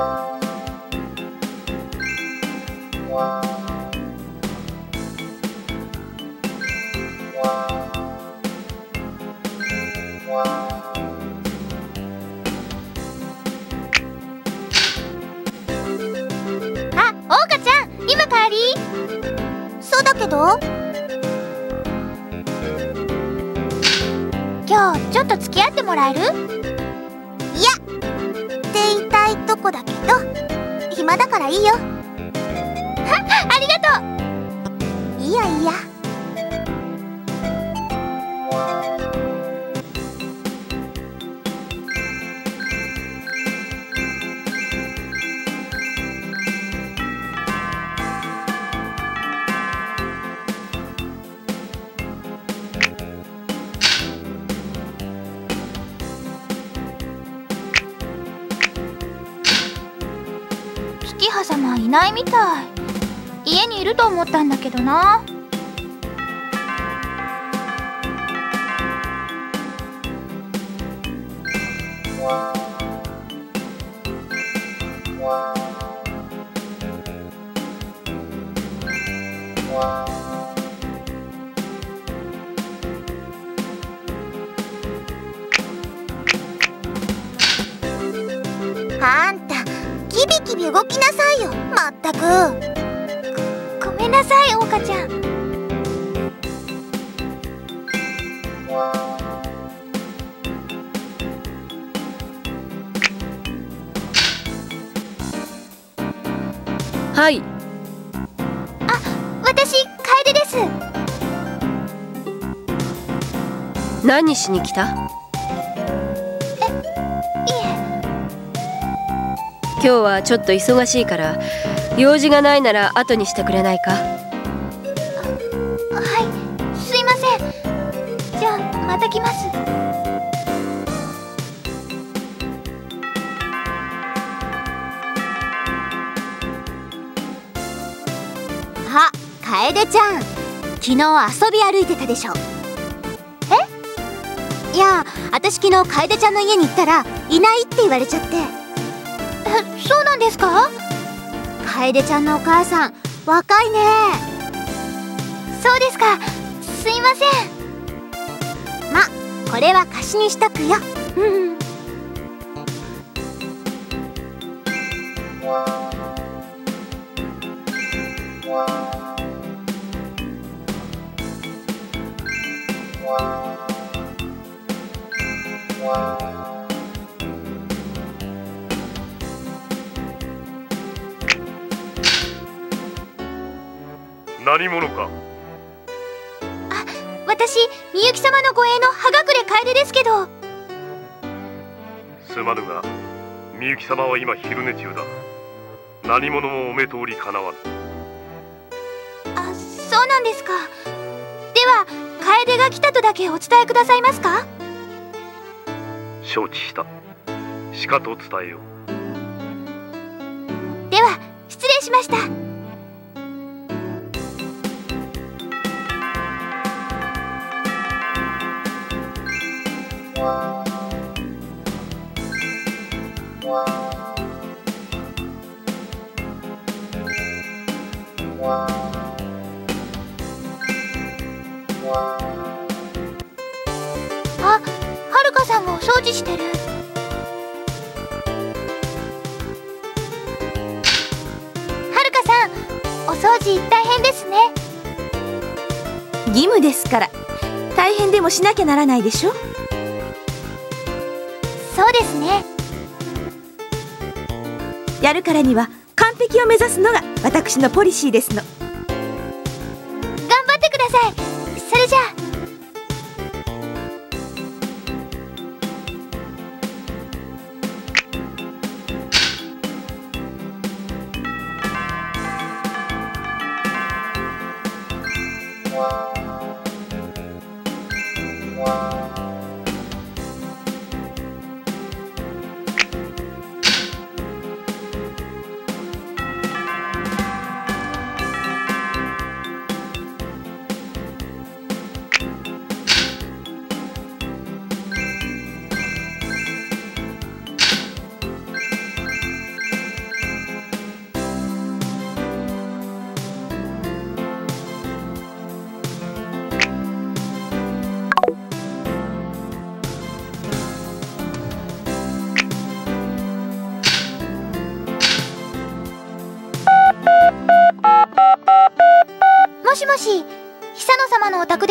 あ、今日ちょっと付き合ってもらえる？いやって言いたいとこだけど暇だからいいよ。ありがとう。いやいや月葉様いないみたい。家にいると思ったんだけどな。あんたキビキビ動きなさいよ。まったく。ごごめんなさいオカちゃん。はい。私楓です。何しに来た？今日はちょっと忙しいから用事がないなら後にしてくれないか？はいすいません。じゃあまた来ます。あ楓ちゃん。昨日遊び歩いてたでしょ。え？いや私昨日楓ちゃんの家に行ったらいないって言われちゃって。えそうなんですか？楓ちゃんのお母さん若いね。そうですか。すいません。まこれは貸しにしとくよ。うん。何者か？私みゆき様の護衛の葉隠れ楓ですけど。すまぬがみゆき様は今昼寝中だ。何者もお目通りかなわぬ。あそうなんですか。では楓が来たとだけお伝えくださいますか？承知した。しかと伝えよう。では失礼しましたお掃除大変ですね。義務ですから。大変でもしなきゃならないでしょ？そうですね。やるからには完璧を目指すのが私のポリシーですの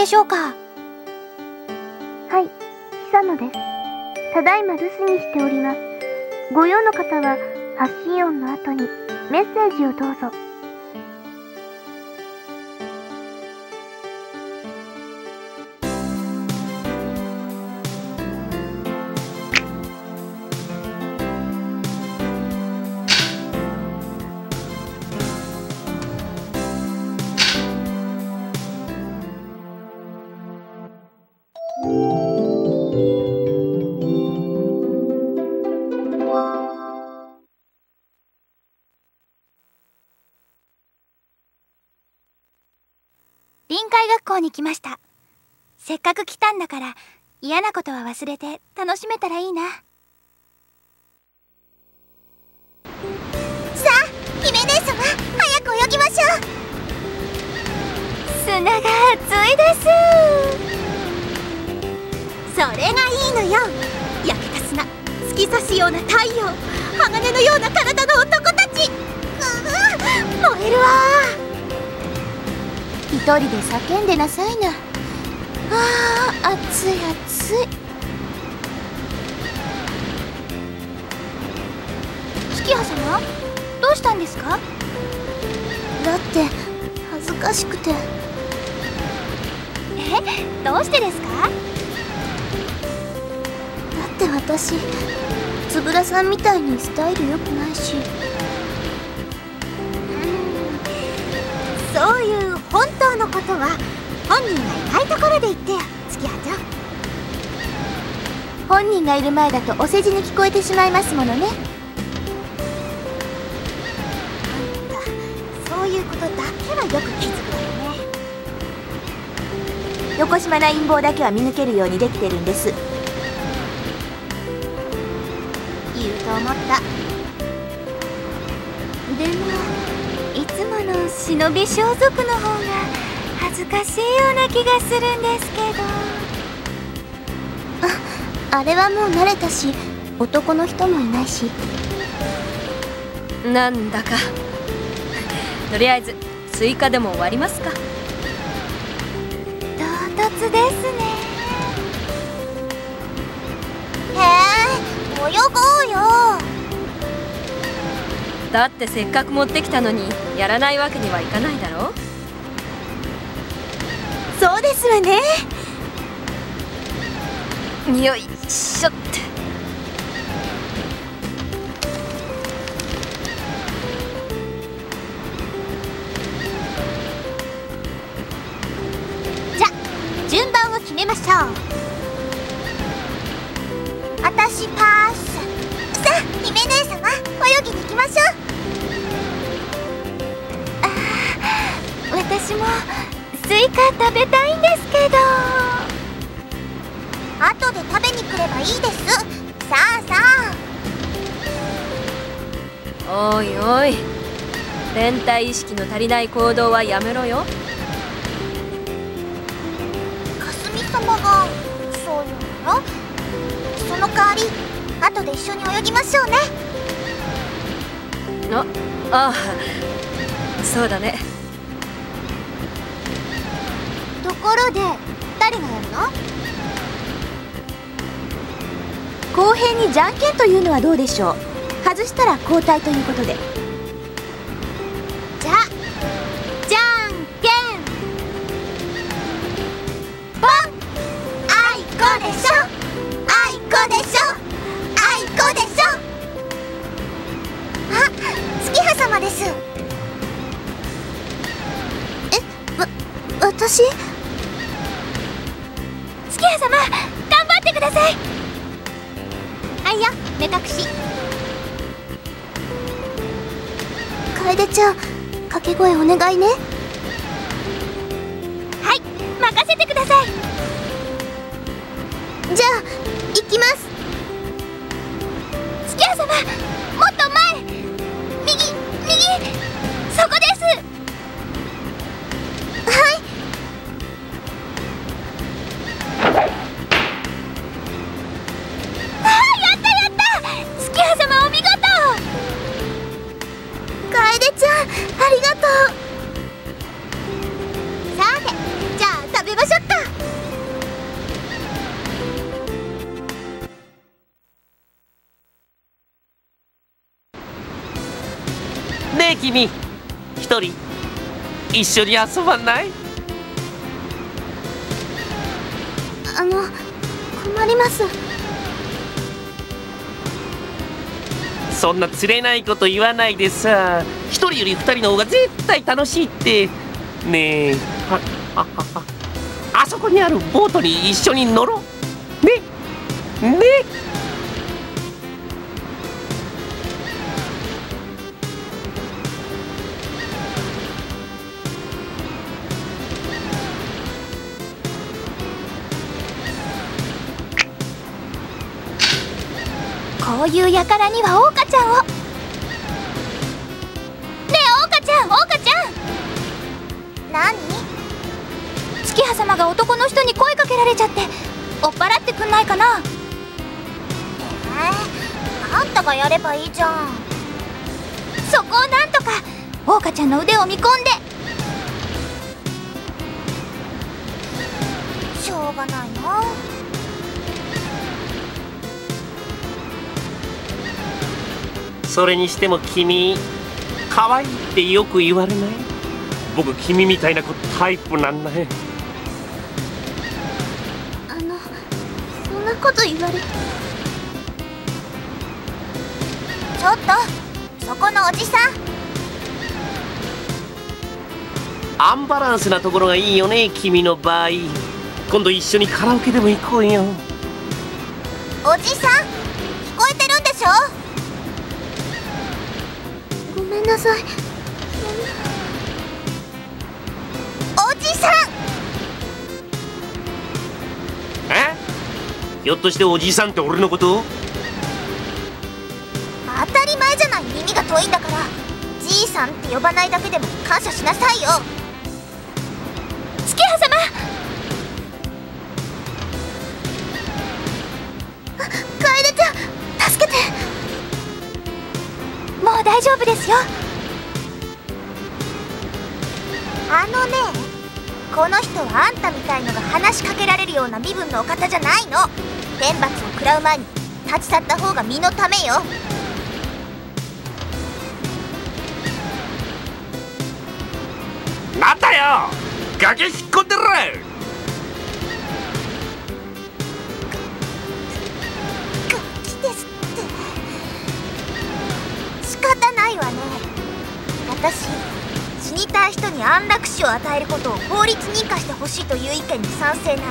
しょうか？はい、久野です。ただいま留守にしております。ご用の方は発信音の後にメッセージをどうぞ。臨海学校に来ました。せっかく来たんだから嫌なことは忘れて楽しめたらいいな。さあ姫姉様早く泳ぎましょう。砂が熱いです。それがいいのよ。焼けた砂突き刺すような太陽鋼のような体の男たち。うう燃えるわ。一人で叫んでなさいな。あー暑い暑い。月葉様どうしたんですか？だって恥ずかしくて。えどうしてですか？だって私つぶらさんみたいにスタイル良くないし。うんそういうのことは本人がいないところで言ってよ月葉ちゃん本人がいる前だとお世辞に聞こえてしまいますものね。そういうことだけはよく気づくわよね。横島な陰謀だけは見抜けるようにできてるんです。言うと思った。でもいつもの忍び装束の方がかしいような気がするんですけど。あれはもう慣れたし男の人もいないし。なんだか。とりあえず追加でも終わりますか。唐突ですね。へえ泳ごうよ。だってせっかく持ってきたのにやらないわけにはいかないだろそうですわね。よいしょって。じゃ順番を決めましょう。あたしパース。さあ姫姉様泳ぎに行きましょう。あー私も。スイカ食べたいんですけど。後で食べに来ればいいです。さあさあ。おいおい。連帯意識の足りない行動はやめろよ。かすみ様がそういうの？その代わり後で一緒に泳ぎましょうね。あああそうだねろで誰がやるの？公平にじゃんけんというのはどうでしょう？外したら交代ということで。月葉様頑張ってください。はいよ目隠し。楓ちゃん掛け声お願いね。はい任せてください。じゃあ行きます。月葉様もっと前右右そこです君一人一緒に遊ばない？あの困ります。そんな釣れないこと言わないでさ。一人より二人の方が絶対楽しいって。ねえ。はははあそこにあるボートに一緒に乗ろう。ね。ねこういう輩には桜花ちゃんを。ねえ桜花ちゃん桜花ちゃん。何？月葉様が男の人に声かけられちゃって追っ払ってくんないかな？えー、あんたがやればいいじゃん。そこをなんとか桜花ちゃんの腕を見込んで。しょうがないな。それにしても君可愛いってよく言われない？僕君みたいな子タイプなんだねあのそんなこと言われて。ちょっとそこのおじさん。アンバランスなところがいいよね君の場合。今度一緒にカラオケでも行こうよ。おじさん聞こえてるんでしょ？ごめんなさい。おじさん！え？ひょっとしておじさんって俺のこと？当たり前じゃない。耳が遠いんだから。じいさんって呼ばないだけでも感謝しなさいよ大丈夫ですよ。あのねこの人はあんたみたいのが話しかけられるような身分のお方じゃないの。天罰を食らう前に立ち去った方が身のためよ。なんだよ。崖引っ込んでる。私死にたい人に安楽死を与えることを法律認可してほしいという意見に賛成なの。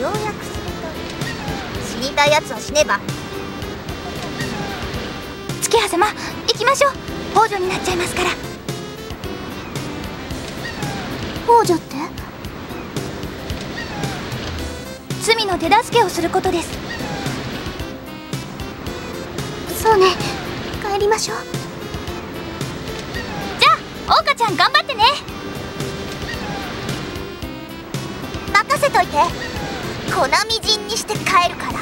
要約すると死にたいやつは死ねば。月葉様行きましょう。宝女になっちゃいますから。宝女って？罪の手助けをすることですそうね。帰りましょう。じゃあ桜花ちゃん頑張ってね。任せといて。粉みじんにして帰るから。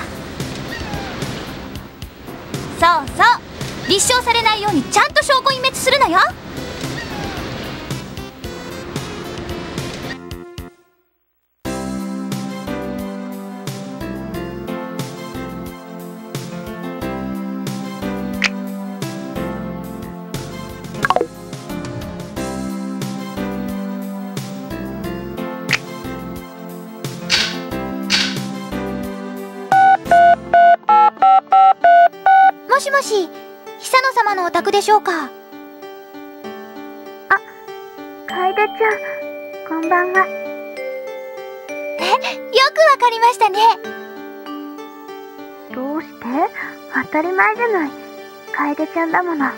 そうそう。立証されないようにちゃんと証拠隠滅するのよ。でしょうか？楓ちゃんこんばんは。よくわかりましたね。どうして？当たり前じゃない。楓ちゃんだもの。そう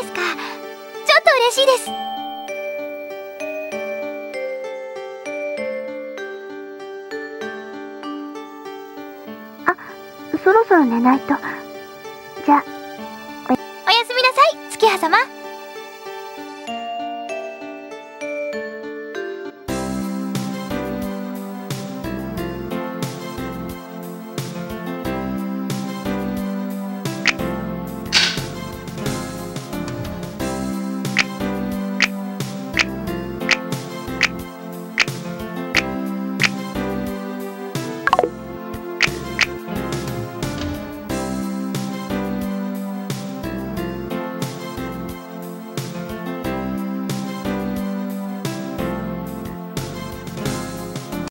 ですか。ちょっと嬉しいです。そろそろ寝ないと様。